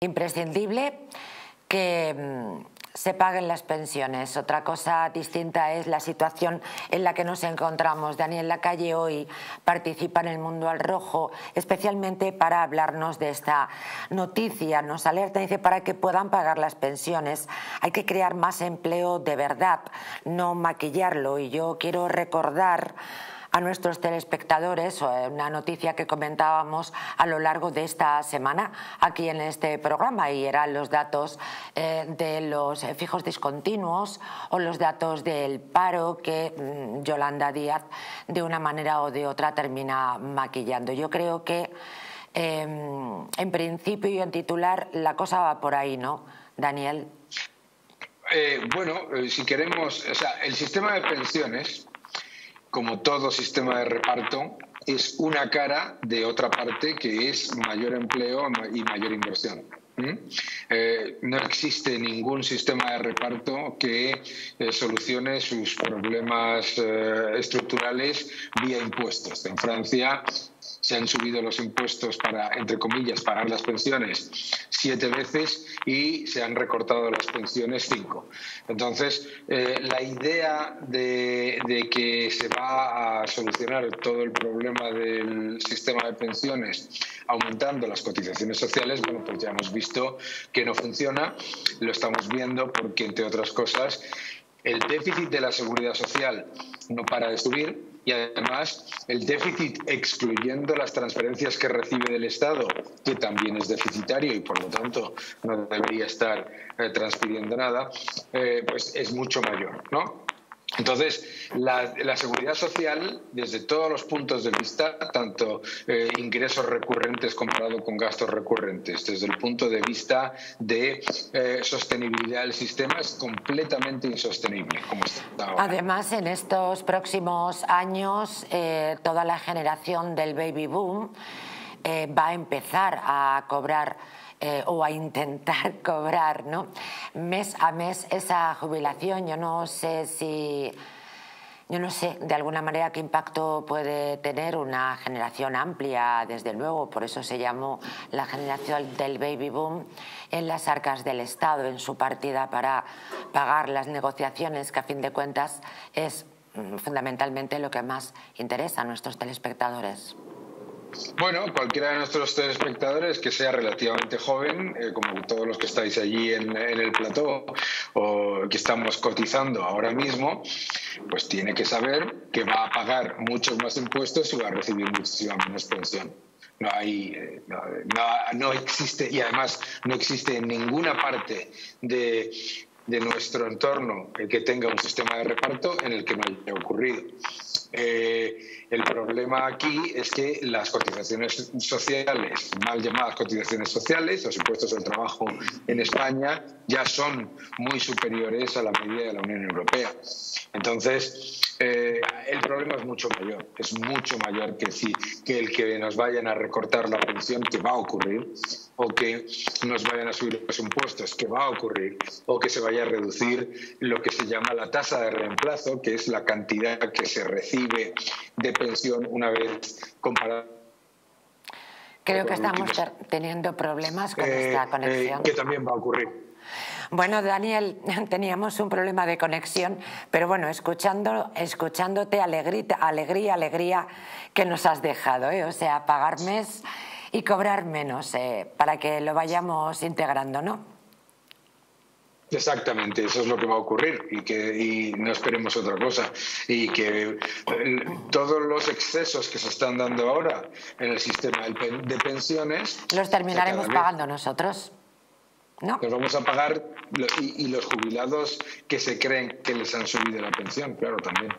imprescindible que mm, se paguen las pensiones. Otra cosa distinta es la situación en la que nos encontramos. Daniel Lacalle hoy participa en el Mundo al Rojo, especialmente para hablarnos de esta noticia. Nos alerta, dice, para que puedan pagar las pensiones hay que crear más empleo de verdad, no maquillarlo. Y yo quiero recordar a nuestros telespectadores eh, una noticia que comentábamos a lo largo de esta semana aquí en este programa y eran los datos eh, de los fijos discontinuos o los datos del paro que mm, Yolanda Díaz de una manera o de otra termina maquillando. Yo creo que em, en principio y en titular la cosa va por ahí, ¿no, Daniel? Eh, bueno, si queremos, o sea, el sistema de pensiones como todo sistema de reparto, es una cara de otra parte que es mayor empleo y mayor inversión. Eh, no existe ningún sistema de reparto que eh, solucione sus problemas eh, estructurales vía impuestos. En Francia se han subido los impuestos para, entre comillas, pagar las pensiones siete veces y se han recortado las pensiones cinco. Entonces, eh, la idea de, que se va a solucionar todo el problema del sistema de pensiones aumentando las cotizaciones sociales, bueno, pues ya hemos visto que no funciona, lo estamos viendo porque, entre otras cosas, el déficit de la seguridad social no para de subir, y además el déficit, excluyendo las transferencias que recibe del Estado, que también es deficitario y por lo tanto no debería estar eh, transfiriendo nada, eh, pues es mucho mayor, ¿no? Entonces, la, seguridad social, desde todos los puntos de vista, tanto eh, ingresos recurrentes comparado con gastos recurrentes, desde el punto de vista de eh, sostenibilidad del sistema, es completamente insostenible. Además, en estos próximos años, eh, toda la generación del baby boom va a empezar a cobrar eh, o a intentar cobrar ¿no? mes a mes esa jubilación. Yo no sé si... Yo no sé de alguna manera qué impacto puede tener una generación amplia, desde luego, por eso se llamó la generación del baby boom, en las arcas del Estado, en su partida para pagar las negociaciones, que a fin de cuentas es mm, fundamentalmente lo que más interesa a nuestros telespectadores. Bueno, cualquiera de nuestros telespectadores que sea relativamente joven, eh, como todos los que estáis allí en, el plató o que estamos cotizando ahora mismo, pues tiene que saber que va a pagar muchos más impuestos y va a recibir muchísima menos pensión. No hay, eh, no, existe, y además no existe en ninguna parte de, de nuestro entorno el que tenga un sistema de reparto en el que no haya ocurrido. Eh, el problema aquí es que las cotizaciones sociales, mal llamadas cotizaciones sociales, los impuestos al trabajo en España, ya son muy superiores a la media de la Unión Europea. Entonces, eh, el problema es mucho mayor, es mucho mayor que, que el que nos vayan a recortar la pensión, que va a ocurrir, o que nos vayan a subir los impuestos, que va a ocurrir, o que se vaya a reducir lo que se llama la tasa de reemplazo, que es la cantidad que se recibe de pensión una vez comparada Creo que estamos teniendo problemas con eh, esta conexión. Eh, que también va a ocurrir. Bueno, Daniel, teníamos un problema de conexión, pero bueno, escuchando, escuchándote, alegría, alegría, alegría que nos has dejado, ¿eh? o sea, pagar mes y cobrar menos, eh, para que lo vayamos integrando, ¿no? Exactamente, eso es lo que va a ocurrir y que y no esperemos otra cosa. Y que todos los excesos que se están dando ahora en el sistema de pensiones... Los terminaremos pagando nosotros. ¿No? Los vamos a pagar y, y, los jubilados que se creen que les han subido la pensión, claro, también.